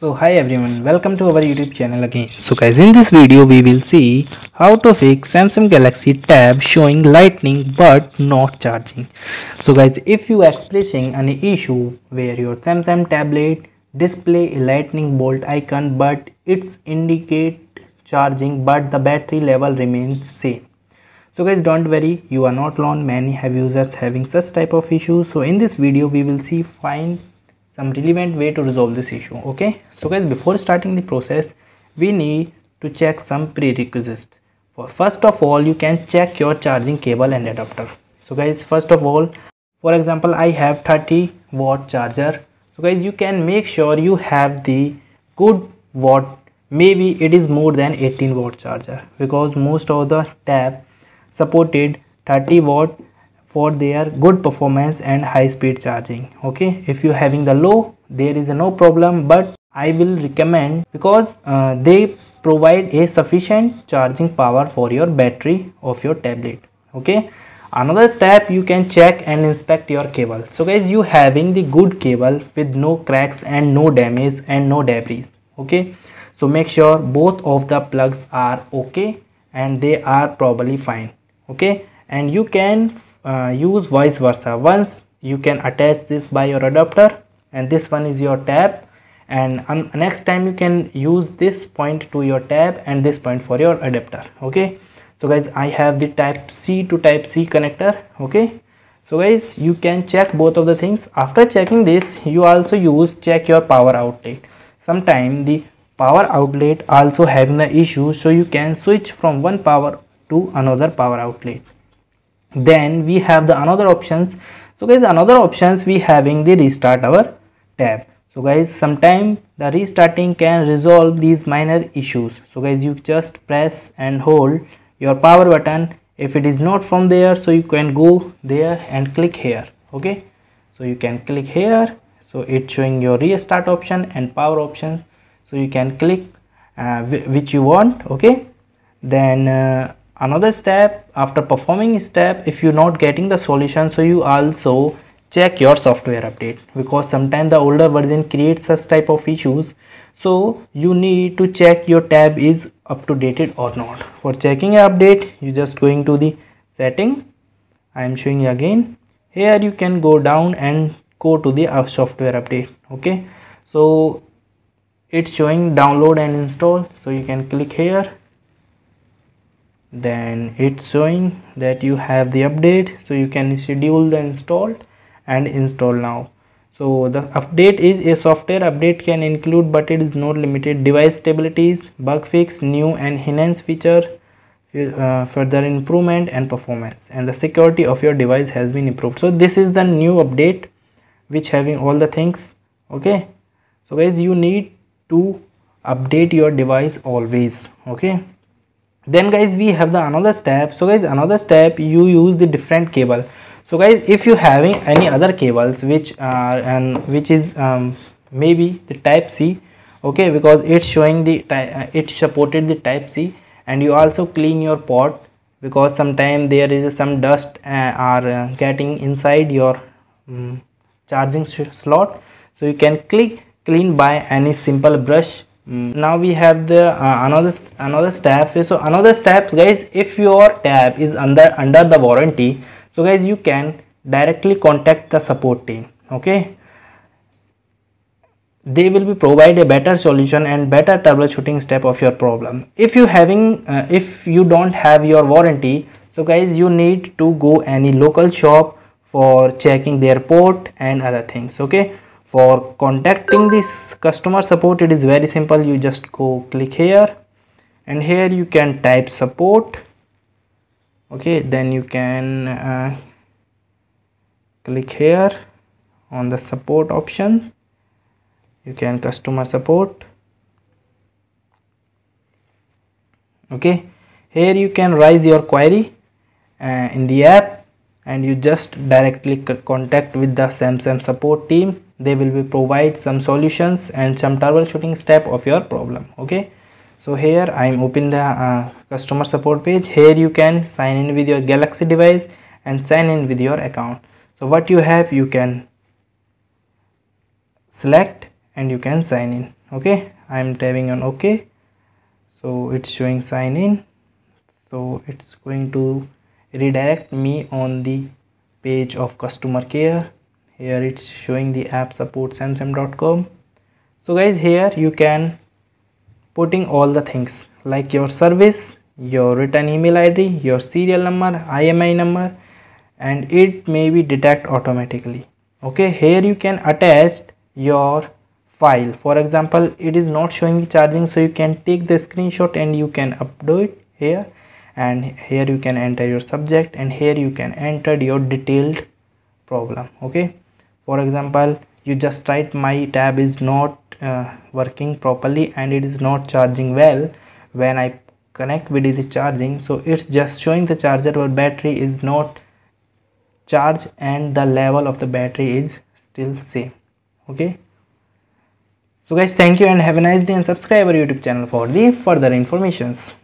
so hi everyone. Welcome to our youtube channel again. So guys in this video we will see how to fix samsung galaxy tab showing lightning but not charging. So guys if you are experiencing an issue where your samsung tablet display a lightning bolt icon but it's indicate charging but the battery level remains same. So guys don't worry. You are not alone. Many have users having such type of issues. So in this video we will see find some relevant way to resolve this issue okay? So guys before starting the process we need to check some prerequisites. For first of all you can check your charging cable and adapter. So guys first of all for example i have 30 watt charger. So guys you can make sure you have the good watt. Maybe it is more than 18 watt charger because most of the tab supported 30 watt for their good performance and high speed charging okay? If you're having the low there is no problem but I will recommend because uh, they provide a sufficient charging power for your battery of your tablet okay? Another step you can check and inspect your cable. So guys you having the good cable with no cracks and no damage and no debris okay? So make sure both of the plugs are okay and they are probably fine okay? And you can uh, use vice versa. Once you can attach this by your adapter and this one is your tab and um, next time you can use this point to your tab and this point for your adapter okay? So guys i have the type c to type c connector okay? So guys you can check both of the things. After checking this you also use check your power outlet sometime the power outlet also having the issue so you can switch from one power to another power outlet then we have the another options. So guys another options we having the restart our tab. So guys sometime the restarting can resolve these minor issues. So guys you just press and hold your power button. If it is not from there so you can go there and click here okay? So you can click here. So it's showing your restart option and power option. So you can click uh, which you want okay? Then uh, another step after performing step if you're not getting the solution so you also check your software update. Because sometimes the older version creates such type of issues so you need to check your tab is up to dated or not. For checking update you just going to the setting. I am showing you again. Here you can go down and go to the uh, software update okay? So it's showing download and install so you can click here then it's showing that you have the update. So you can schedule the install and install now. So the update is a software update can include but it is not limited. Device stabilities bug fix new and enhanced feature uh, further improvement and performance. And the security of your device has been improved. So this is the new update which having all the things okay? So guys you need to update your device always okay then guys we have the another step. So guys another step you use the different cable. So guys if you having any other cables which are and which is um, maybe the type c okay because it's showing the uh, it supported the type c and you also clean your port because sometimes there is some dust uh, are uh, getting inside your um, charging slot. So you can click clean by any simple brush. Now we have the uh, another another step. So another step guys if your tab is under under the warranty so guys you can directly contact the support team okay? They will be provide a better solution and better troubleshooting step of your problem. If you having uh, if you don't have your warranty so guys you need to go any local shop for checking their port and other things okay for contacting this customer support it is very simple. You just go click here and here you can type support. Okay then you can uh, click here on the support option. You can customer support. Okay here you can raise your query uh, in the app and you just directly contact with the samsung support team they will be provide some solutions and some troubleshooting step of your problem okay? So here i am open the uh, customer support page. Here you can sign in with your galaxy device and sign in with your account. So what you have you can select and you can sign in okay? I'm tapping on ok so it's showing sign in. So it's going to redirect me on the page of customer care here it's showing the app support samsung.com so guys here you can putting all the things like your service your return email id your serial number IMEI number and it may be detect automatically. Okay here you can attach your file. For example it is not showing the charging so you can take the screenshot and you can upload it here. And here you can enter your subject and here you can enter your detailed problem. Okay for example you just write my tab is not uh, working properly and it is not charging well. When i connect with the charging. So it's just showing the charger but battery is not charged and the level of the battery is still same. Okay? So guys thank you and have a nice day and subscribe our youtube channel for the further informations